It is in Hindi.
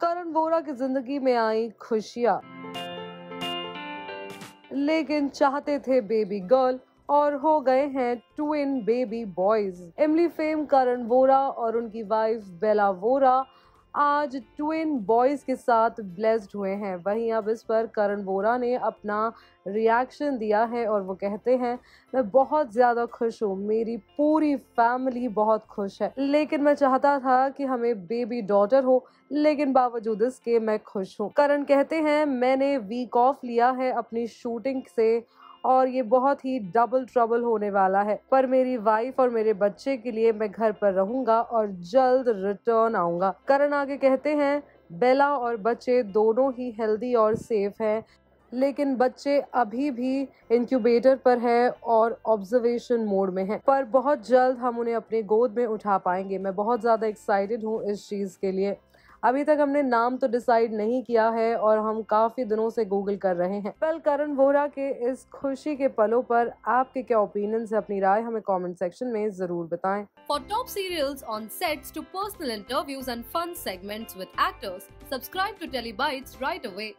करण बोरा की ज़िंदगी में आई खुशियाँ। लेकिन चाहते थे बेबी गर्ल और हो गए हैं twin baby boys Imlie fame Karan Vora और उनकी वाइफ बेला वोरा आज ट्विन बॉयज़ के साथ ब्लेस्ड हुए हैं। वहीं अब इस पर करण वोरा ने अपना रिएक्शन दिया है और वो कहते हैं, मैं बहुत ज़्यादा खुश हूँ। मेरी पूरी फैमिली बहुत खुश है। लेकिन मैं चाहता था कि हमें बेबी डॉटर हो, लेकिन बावजूद इसके मैं खुश हूँ। करण कहते हैं, मैंने वीक ऑफ़ लिया है अपनी शूटिंग से और ये बहुत ही डबल ट्रबल होने वाला है। पर मेरी वाइफ और मेरे बच्चे के लिए मैं घर पर रहूँगा और जल्द रिटर्न आऊँगा। करण आगे कहते हैं, बेला और बच्चे दोनों ही हेल्दी और सेफ़ हैं, लेकिन बच्चे अभी भी इंक्यूबेटर पर है और ऑब्जर्वेशन मोड में है। पर बहुत जल्द हम उन्हें अपने गोद में उठा पाएँगे। मैं बहुत ज़्यादा एक्साइटेड हूँ इस चीज़ के लिए। अभी तक हमने नाम तो डिसाइड नहीं किया है और हम काफ़ी दिनों से गूगल कर रहे हैं। वेल करण वोरा के इस खुशी के पलों पर आपके क्या ओपिनियन है? अपनी राय हमें कमेंट सेक्शन में ज़रूर बताएँ। For top serial on sets to personal interviews and fun segment with actors subscribe to Telebytes right away